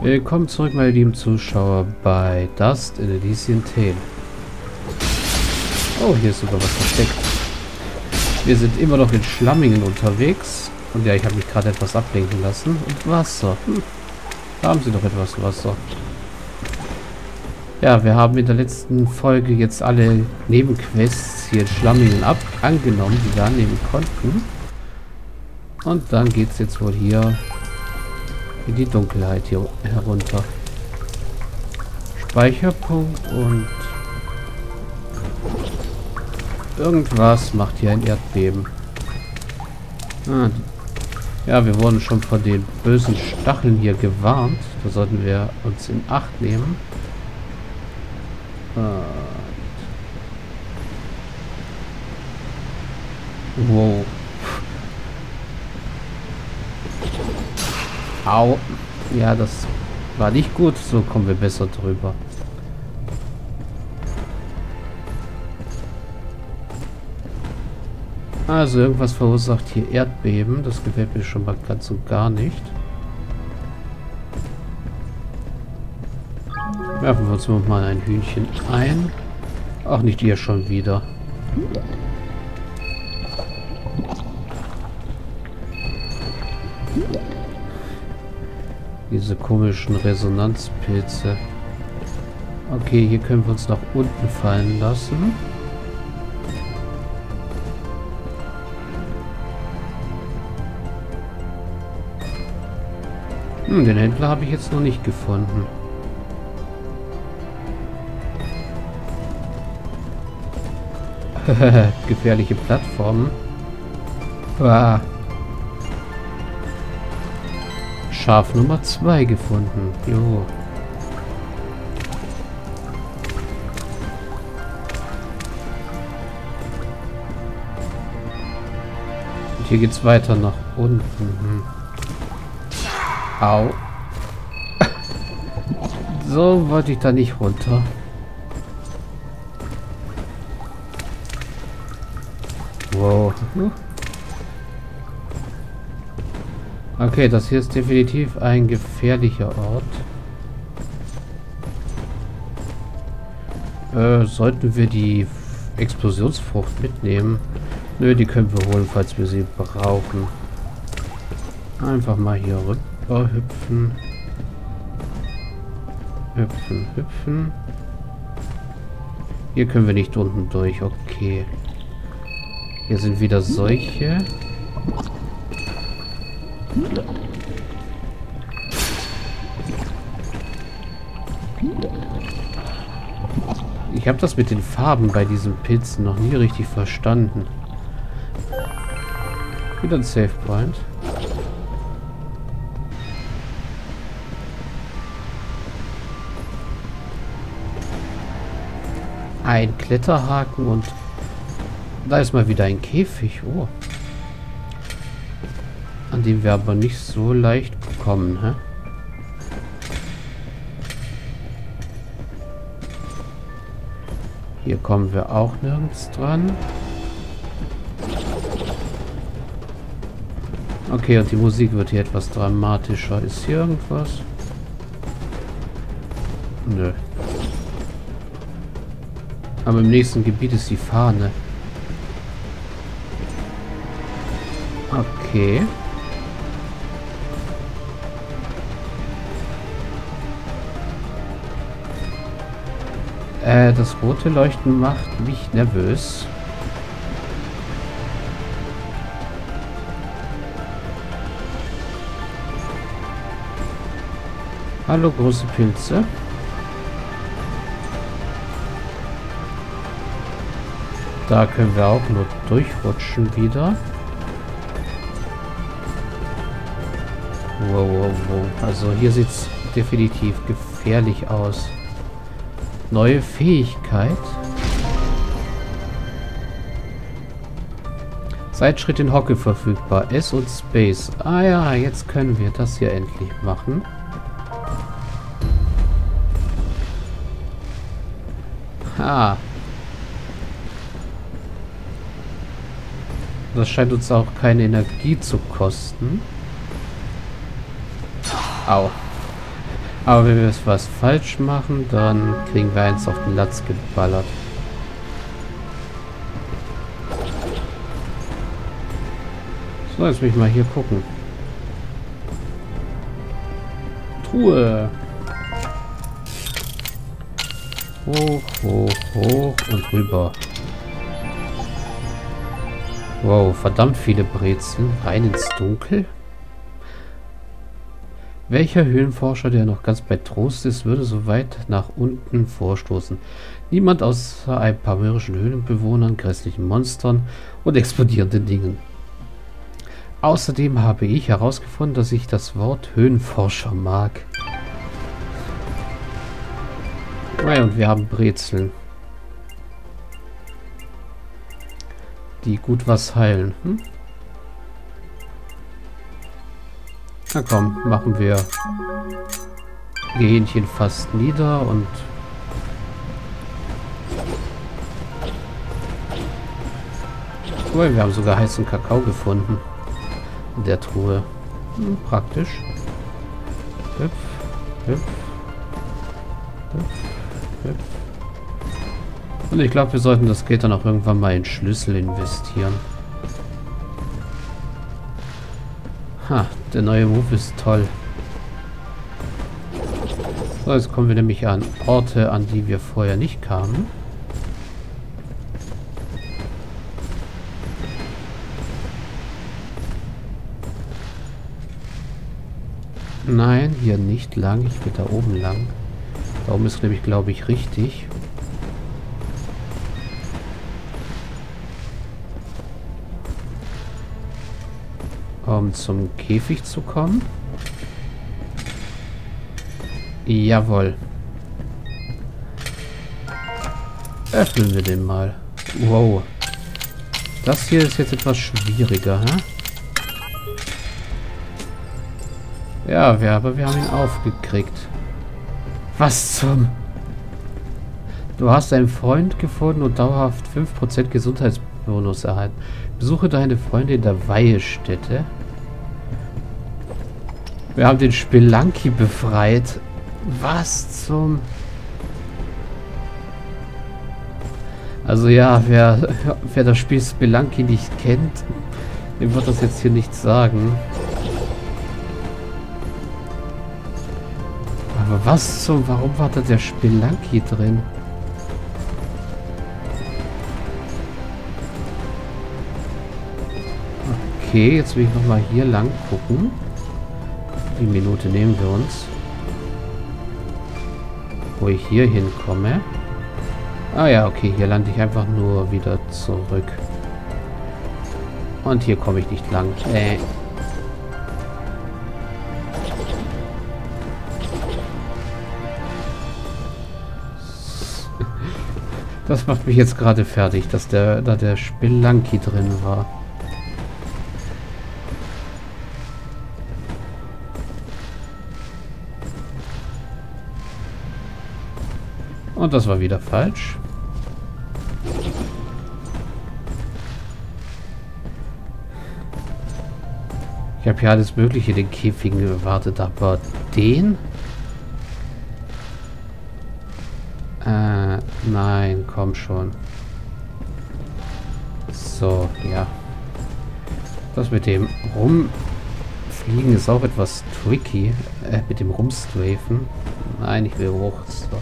Willkommen zurück, meine lieben Zuschauer, bei Dust in Elysian Tale. Oh, hier ist sogar was versteckt. Wir sind immer noch in Schlammingen unterwegs. Und ja, ich habe mich gerade etwas ablenken lassen. Und Wasser. Hm. Da haben sie doch etwas Wasser. Ja, wir haben in der letzten Folge jetzt alle Nebenquests hier in Schlammingen ab angenommen, die wir annehmen konnten. Und dann geht es jetzt wohl hier in die Dunkelheit hier herunter. Speicherpunkt und irgendwas macht hier ein Erdbeben. Ah, ja, wir wurden schon von den bösen Stacheln hier gewarnt. Da sollten wir uns in Acht nehmen. Wow. Au. Ja, das war nicht gut. So kommen wir besser drüber. Also irgendwas verursacht hier Erdbeben. Das gefällt mir schon mal ganz und gar nicht. Werfen wir uns mal ein Hühnchen ein. Ach, nicht ihr schon wieder. Diese komischen Resonanzpilze. Okay, hier können wir uns nach unten fallen lassen. Hm, den Händler habe ich jetzt noch nicht gefunden. Gefährliche Plattformen. Ah. Schaf Nummer 2 gefunden. Jo. Und hier geht's weiter nach unten. Hm. Au. so wollte ich da nicht runter. Wow. Okay, das hier ist definitiv ein gefährlicher Ort. Äh, sollten wir die Explosionsfrucht mitnehmen? Nö, die können wir holen, falls wir sie brauchen. Einfach mal hier rüber hüpfen. Hüpfen, hüpfen. Hier können wir nicht unten durch, okay. Hier sind wieder solche. Ich habe das mit den Farben bei diesen Pilzen noch nie richtig verstanden. Wieder ein Save Point. Ein Kletterhaken und da ist mal wieder ein Käfig. Oh. An dem wir aber nicht so leicht kommen, hä? Hier kommen wir auch nirgends dran. Okay, und die Musik wird hier etwas dramatischer. Ist hier irgendwas? Nö. Aber im nächsten Gebiet ist die Fahne. Okay. Äh, das rote Leuchten macht mich nervös. Hallo, große Pilze. Da können wir auch nur durchrutschen wieder. Wow, wow, wow. Also hier sieht es definitiv gefährlich aus. Neue Fähigkeit. Seitschritt in Hocke verfügbar. S und Space. Ah ja, jetzt können wir das hier endlich machen. Ha. Das scheint uns auch keine Energie zu kosten. Au. Aber wenn wir jetzt was falsch machen, dann kriegen wir eins auf den Latz geballert. So, jetzt will ich mal hier gucken. Truhe. Hoch, hoch, hoch und rüber. Wow, verdammt viele Brezen. Rein ins Dunkel. Welcher Höhlenforscher, der noch ganz bei Trost ist, würde so weit nach unten vorstoßen? Niemand außer ein paar mürrischen Höhlenbewohnern, grässlichen Monstern und explodierenden Dingen. Außerdem habe ich herausgefunden, dass ich das Wort Höhenforscher mag. Ja, und wir haben Brezeln. Die gut was heilen. Hm? Na komm, machen wir Hähnchen fast nieder und wir haben sogar heißen Kakao gefunden in der Truhe. Hm, praktisch. Hüpf, hüpf, hüpf, hüpf. Und ich glaube, wir sollten das Geld dann auch irgendwann mal in Schlüssel investieren. Ha, der neue Move ist toll. So, jetzt kommen wir nämlich an Orte, an die wir vorher nicht kamen. Nein, hier nicht lang. Ich will da oben lang. Da oben ist nämlich, glaube ich, richtig. Um zum Käfig zu kommen. Jawohl. Öffnen wir den mal. Wow. Das hier ist jetzt etwas schwieriger, hä? Ja, wir, aber wir haben ihn aufgekriegt. Was zum... Du hast einen Freund gefunden und dauerhaft 5% Gesundheitsbonus erhalten. Besuche deine Freunde in der Weihestätte. Wir haben den Spelunky befreit. Was zum... Also ja, wer, wer das Spiel Spelunky nicht kennt, dem wird das jetzt hier nicht sagen. Aber was zum... Warum war da der Spelunky drin? Okay, jetzt will ich nochmal hier lang gucken. Die Minute nehmen wir uns. Wo ich hier hinkomme. Ah ja, okay, hier lande ich einfach nur wieder zurück. Und hier komme ich nicht lang. Äh. Das macht mich jetzt gerade fertig, dass der, da der Spelunky drin war. Und das war wieder falsch. Ich habe ja alles Mögliche in den Käfigen gewartet, aber den... Äh, nein, komm schon. So, ja. Das mit dem Rumfliegen ist auch etwas tricky. Äh, mit dem Rumstrafen. Nein, ich will hoch. So.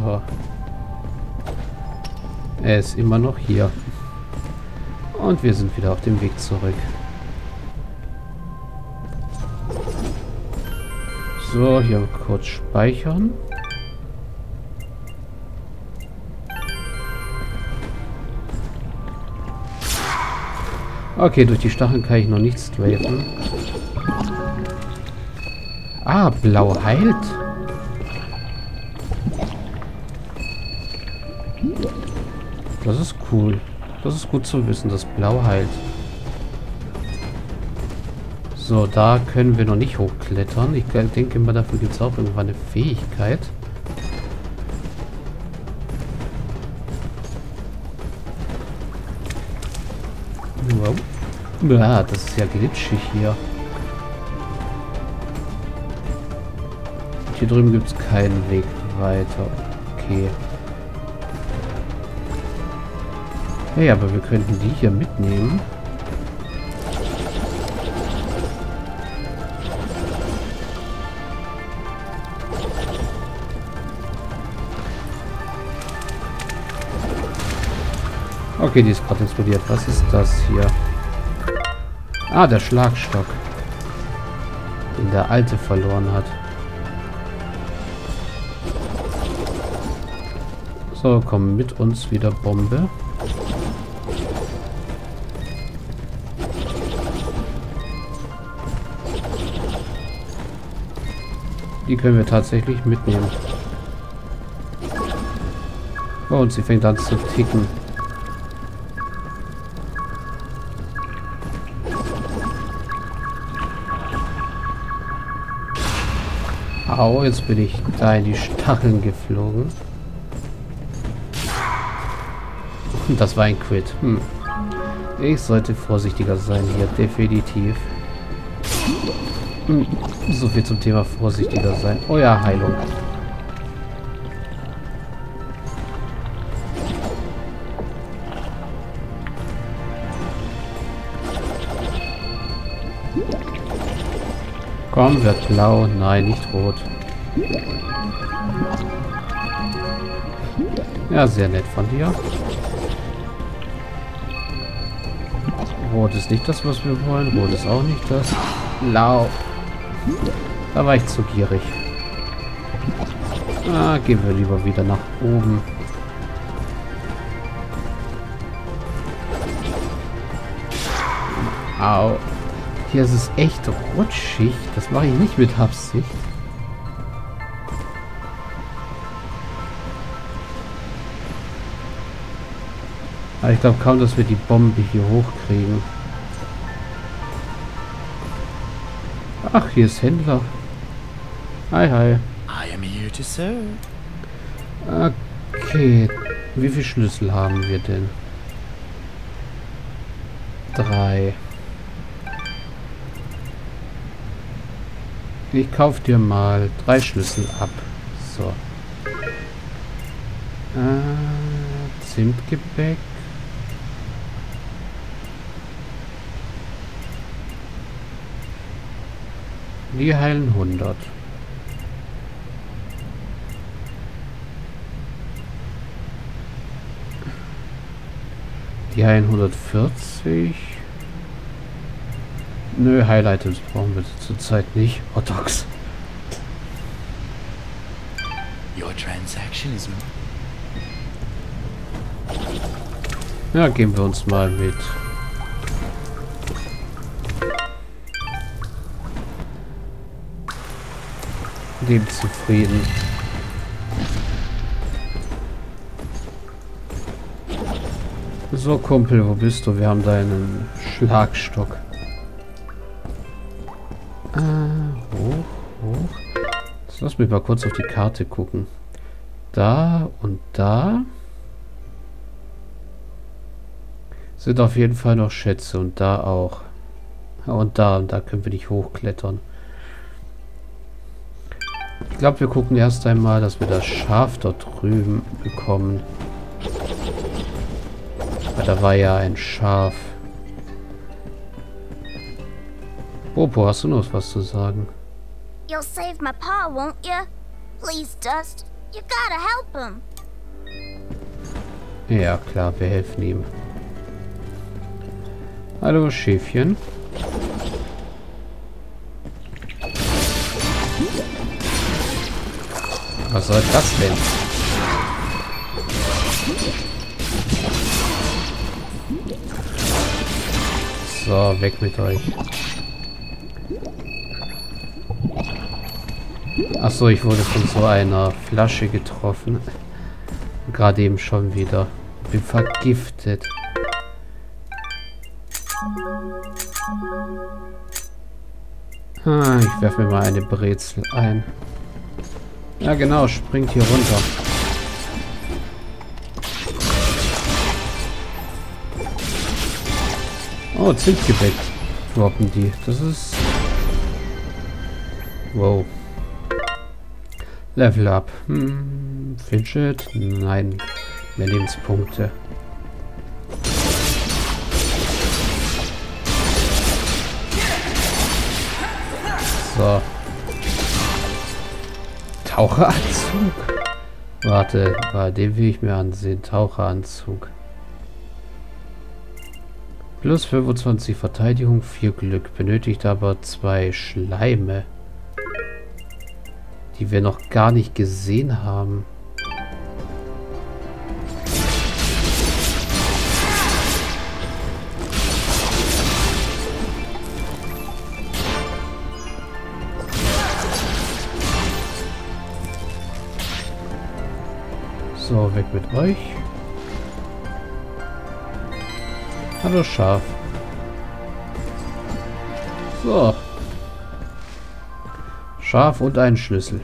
So. Er ist immer noch hier. Und wir sind wieder auf dem Weg zurück. So, hier kurz speichern. Okay, durch die Stacheln kann ich noch nicht strafen. Ah, blau heilt. Cool. Das ist gut zu wissen, dass blau heilt. So, da können wir noch nicht hochklettern. Ich denke mal, dafür gibt es auch irgendwann eine Fähigkeit. Wow. Ja, das ist ja glitschig hier. Hier drüben gibt es keinen Weg weiter. Okay. Hey, aber wir könnten die hier mitnehmen. Okay, die ist gerade explodiert. Was ist das hier? Ah, der Schlagstock. Den der Alte verloren hat. So, komm mit uns wieder Bombe. Die können wir tatsächlich mitnehmen. Oh, und sie fängt an zu ticken. Au, jetzt bin ich da in die Stacheln geflogen. Das war ein Quit. Hm. Ich sollte vorsichtiger sein hier, definitiv. Hm. So viel zum Thema vorsichtiger sein. Oh ja, Heilung. Komm, wird blau. Nein, nicht rot. Ja, sehr nett von dir. Rot ist nicht das, was wir wollen. Rot ist auch nicht das. Blau. Da war ich zu gierig. Ah, gehen wir lieber wieder nach oben. Au. Hier ist es echt rutschig. Das mache ich nicht mit Absicht. Aber ich glaube kaum, dass wir die Bombe hier hochkriegen. Ach, hier ist Händler. Hi, hi. I am here to serve. Okay. Wie viele Schlüssel haben wir denn? Drei. Ich kauf dir mal drei Schlüssel ab. So. Äh, Zimtgebäck. Die heilen 100. Die heilen 140. Nö, Highlights brauchen wir zurzeit nicht. Otox. Your transaction is Ja, gehen wir uns mal mit dem zufrieden. So, Kumpel, wo bist du? Wir haben deinen Schlagstock. Äh, hoch, hoch. Jetzt lass mich mal kurz auf die Karte gucken. Da und da sind auf jeden Fall noch Schätze und da auch. Und da und da können wir nicht hochklettern. Ich glaube, wir gucken erst einmal, dass wir das Schaf dort drüben bekommen. Weil da war ja ein Schaf. Popo, hast du noch was zu sagen? You'll save my pa, won't you? Please, Dust. You gotta help him. Ja, klar, wir helfen ihm. Hallo, Schäfchen. Was soll das denn? So, weg mit euch. Achso, ich wurde von so einer Flasche getroffen. Gerade eben schon wieder. Bin vergiftet. Ah, ich werfe mir mal eine Brezel ein. Ja genau, springt hier runter. Oh, Zinkgebäck droppen die. Das ist... Wow. Level up. Hm, Fidget? Nein. Mehr Lebenspunkte. So. Taucheranzug? Warte, den will ich mir ansehen. Taucheranzug. Plus 25 Verteidigung, 4 Glück. Benötigt aber zwei Schleime. Die wir noch gar nicht gesehen haben. So, weg mit euch. Hallo Schaf. So. Schaf und ein Schlüssel.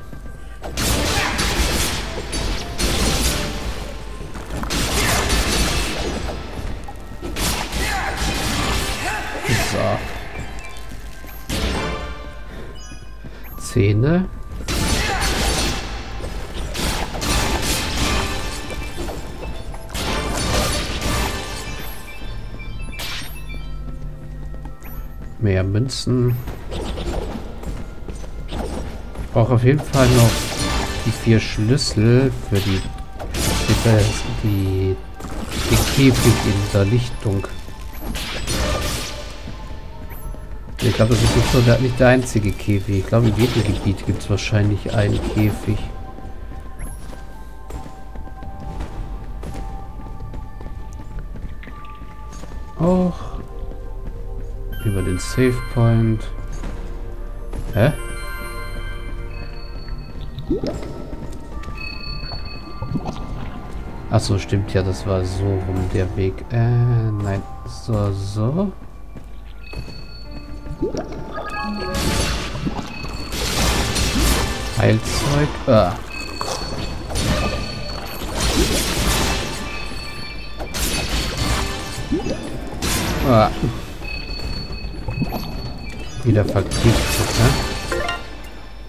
So. Zähne. Mehr Münzen. Ich brauche auf jeden Fall noch die vier Schlüssel für die, die, die Käfig in der Lichtung. Ich glaube, das ist nicht, nur der, nicht der einzige Käfig. Ich glaube, in jedem Gebiet gibt es wahrscheinlich einen Käfig. Den Save Point. Hä? Achso, stimmt ja, das war so rum der Weg. Äh, nein. So, so. Heilzeug. Ah. Ah wieder vergiftet, ne?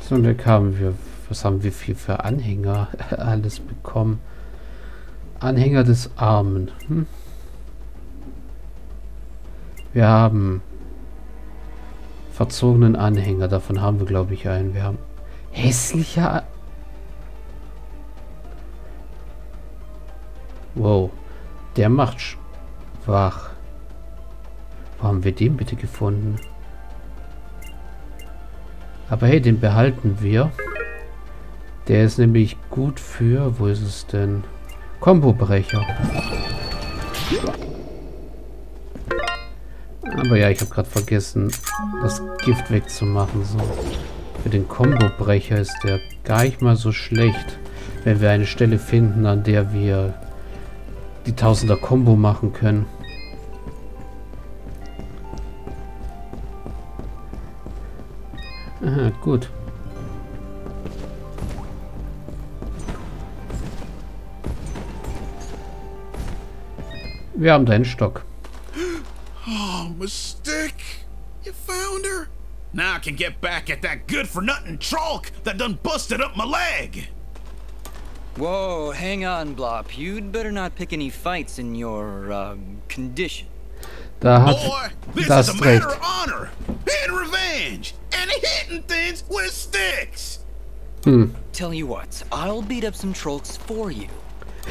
So, Glück haben wir, was haben wir viel für Anhänger alles bekommen? Anhänger des Armen. Hm? Wir haben verzogenen Anhänger. Davon haben wir, glaube ich, einen. Wir haben hässlicher... Wow. Der macht schwach. Wo haben wir den bitte gefunden? Aber hey, den behalten wir. Der ist nämlich gut für... Wo ist es denn? Kombobrecher. Aber ja, ich habe gerade vergessen, das Gift wegzumachen. So. Für den Kombobrecher ist der gar nicht mal so schlecht. Wenn wir eine Stelle finden, an der wir die Tausender Combo machen können. Aha, gut. Wir haben deinen Stock. Oh, Mystic! You found her? Now I can get back at that good-for-nothing trolk that done busted up my leg! Whoa, hang on, Blop. You'd better not pick any fights in your, uh, condition. Da hat Boy, this is a recht. matter of honor and revenge and hitting things with sticks. Hm. Tell you what, I'll beat up some trolls for you.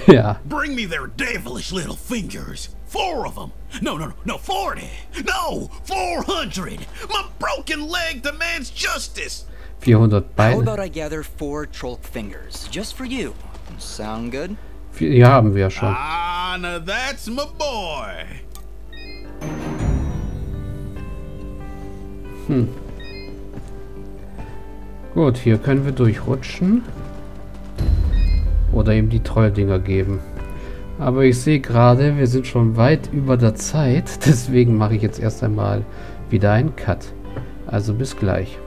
Yeah. Bring me their devilish little fingers. Four of them. No, no, no, no, 40. No, 400. My broken leg demands justice. 400 How about I gather four troll fingers, just for you? Sound good? Die haben wir schon. Ah, now that's my boy. Hm. Gut, hier können wir durchrutschen. Oder ihm die Trolldinger geben. Aber ich sehe gerade, wir sind schon weit über der Zeit. Deswegen mache ich jetzt erst einmal wieder einen Cut. Also bis gleich.